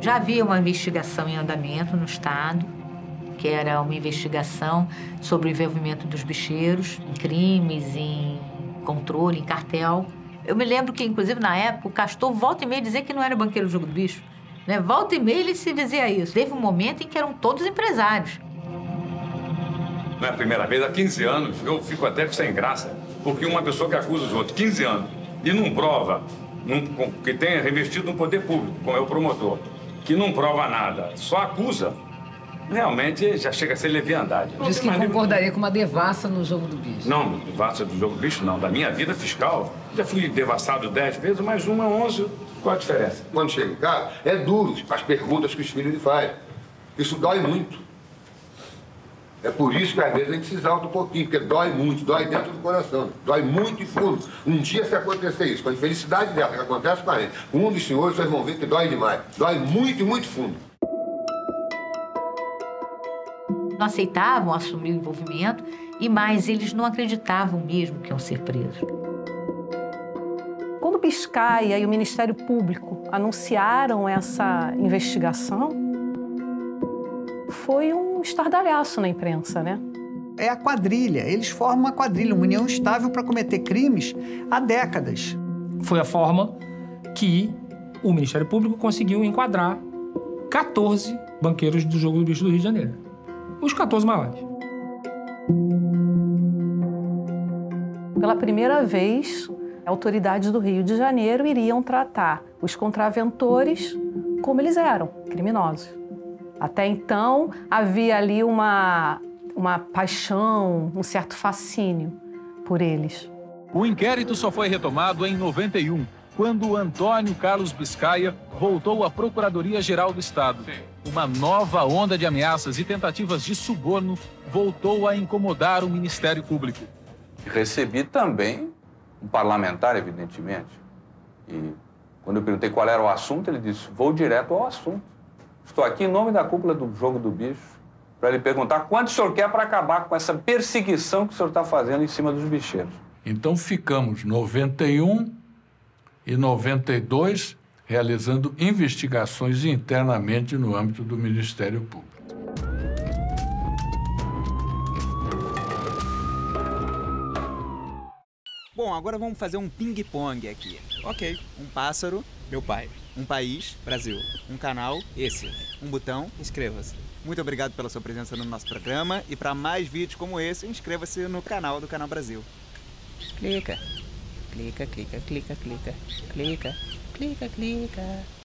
Já havia uma investigação em andamento no Estado, que era uma investigação sobre o envolvimento dos bicheiros em crimes, em controle, em cartel. Eu me lembro que, inclusive, na época, o Castor volta e meia dizia que não era banqueiro do jogo do bicho. Né? Volta e meia ele se dizia isso. Teve um momento em que eram todos empresários. Não é a primeira vez, há 15 anos, eu fico até sem graça, porque uma pessoa que acusa os outros 15 anos e não prova, não, que tenha revestido no poder público, como é o promotor, que não prova nada, só acusa, realmente já chega a ser leviandade. Diz que concordaria com uma devassa no jogo do bicho. Não, devassa do jogo do bicho não. Da minha vida fiscal, já fui devassado 10 vezes, mas uma 11, qual a diferença? Quando chega em casa, é duro as perguntas que os filhos lhe fazem. Isso dói muito. É por isso que às vezes a gente se exalta um pouquinho, porque dói muito, dói dentro do coração, dói muito e fundo. Um dia se acontecer isso, com a infelicidade dela que acontece com a gente, um dos senhores, vocês vão ver que dói demais. Dói muito e muito fundo. Não aceitavam assumir o envolvimento e mais, eles não acreditavam mesmo que iam ser presos. Quando o Biscaia e o Ministério Público anunciaram essa investigação, foi um estardalhaço na imprensa, né? É a quadrilha. Eles formam uma quadrilha, uma união estável para cometer crimes há décadas. Foi a forma que o Ministério Público conseguiu enquadrar 14 banqueiros do jogo do bicho do Rio de Janeiro. Os 14 maiores. Pela primeira vez, autoridades do Rio de Janeiro iriam tratar os contraventores como eles eram, criminosos. Até então, havia ali uma, uma paixão, um certo fascínio por eles. O inquérito só foi retomado em 91, quando Antônio Carlos Biscaia voltou à Procuradoria-Geral do Estado. Uma nova onda de ameaças e tentativas de suborno voltou a incomodar o Ministério Público. Recebi também um parlamentar, evidentemente. E quando eu perguntei qual era o assunto, ele disse: vou direto ao assunto. Estou aqui em nome da cúpula do Jogo do Bicho para lhe perguntar quanto o senhor quer para acabar com essa perseguição que o senhor está fazendo em cima dos bicheiros. Então ficamos 91 e 92 realizando investigações internamente no âmbito do Ministério Público. Bom, agora vamos fazer um ping-pong aqui. Ok, um pássaro, meu pai. Um país, Brasil. Um canal, esse. Um botão, inscreva-se. Muito obrigado pela sua presença no nosso programa e para mais vídeos como esse, inscreva-se no canal do Canal Brasil. Clica. Clica, clica, clica, clica. Clica, clica, clica.